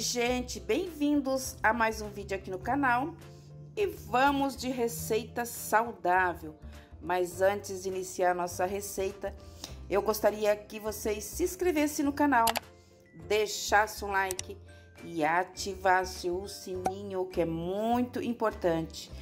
Gente, bem-vindos a mais um vídeo aqui no canal e vamos de receita saudável. Mas antes de iniciar nossa receita, eu gostaria que vocês se inscrevessem no canal, deixassem um like e ativassem o sininho, que é muito importante.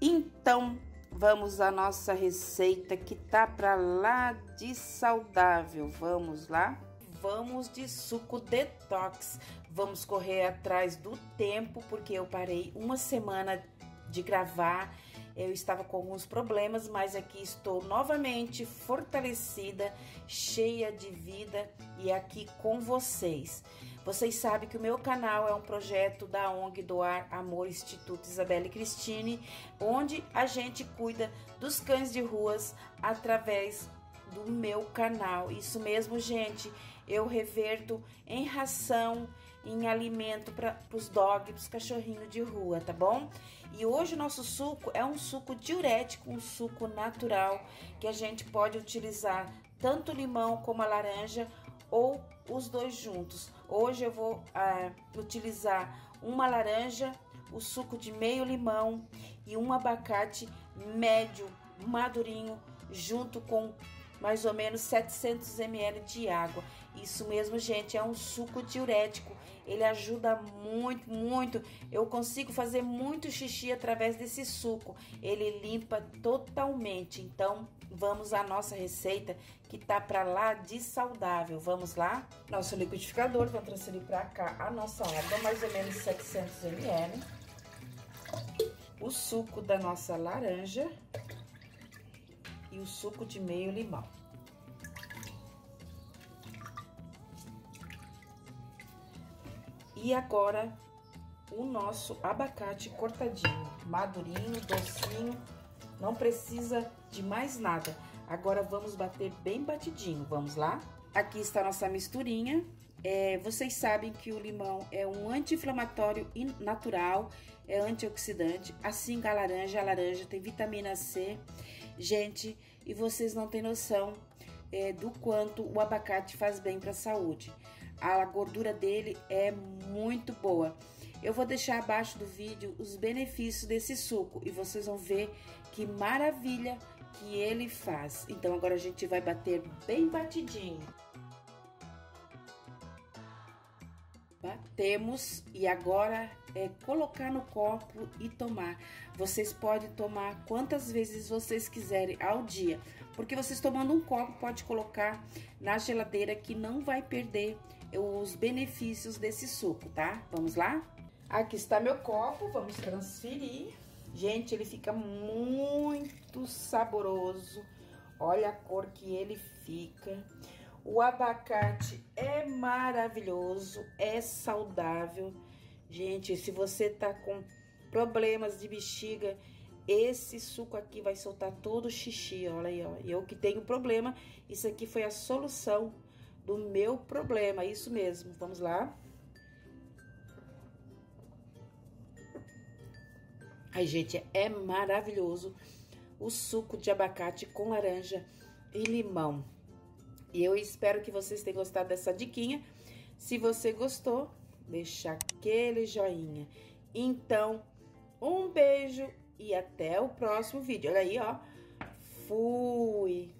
Então, vamos à nossa receita que tá para lá de saudável. Vamos lá? vamos de suco detox. Vamos correr atrás do tempo, porque eu parei uma semana de gravar. Eu estava com alguns problemas, mas aqui estou novamente fortalecida, cheia de vida e aqui com vocês. Vocês sabem que o meu canal é um projeto da ONG Doar Amor Instituto Isabelle Cristine, onde a gente cuida dos cães de ruas através do meu canal. Isso mesmo, gente. Eu reverto em ração, em alimento para os dogs, os cachorrinhos de rua, tá bom? E hoje o nosso suco é um suco diurético, um suco natural que a gente pode utilizar tanto limão como a laranja ou os dois juntos. Hoje eu vou ah, utilizar uma laranja, o suco de meio limão e um abacate médio madurinho junto com mais ou menos 700 ml de água. Isso mesmo, gente, é um suco diurético. Ele ajuda muito, muito. Eu consigo fazer muito xixi através desse suco. Ele limpa totalmente. Então, vamos à nossa receita que tá para lá de saudável. Vamos lá? Nosso liquidificador, vou transferir para cá a nossa água, mais ou menos 700 ml. O suco da nossa laranja e o suco de meio limão. E agora, o nosso abacate cortadinho, madurinho, docinho, não precisa de mais nada. Agora, vamos bater bem batidinho, vamos lá? Aqui está a nossa misturinha. É, vocês sabem que o limão é um anti-inflamatório natural, é antioxidante, assim que a laranja, a laranja tem vitamina C. Gente, e vocês não têm noção é, do quanto o abacate faz bem para a saúde. A gordura dele é muito boa. Eu vou deixar abaixo do vídeo os benefícios desse suco e vocês vão ver que maravilha que ele faz. Então agora a gente vai bater bem batidinho. Batemos e agora é colocar no copo e tomar. Vocês podem tomar quantas vezes vocês quiserem ao dia, porque vocês tomando um copo pode colocar na geladeira que não vai perder os benefícios desse suco, tá? Vamos lá? Aqui está meu copo, vamos transferir. Gente, ele fica muito saboroso. Olha a cor que ele fica. O abacate é maravilhoso, é saudável. Gente, se você tá com problemas de bexiga, esse suco aqui vai soltar todo o xixi, olha aí, ó. Eu que tenho problema, isso aqui foi a solução do meu problema, isso mesmo. Vamos lá. Ai, gente, é maravilhoso o suco de abacate com laranja e limão. E eu espero que vocês tenham gostado dessa diquinha. Se você gostou, deixa aquele joinha. Então, um beijo e até o próximo vídeo. Olha aí, ó. Fui!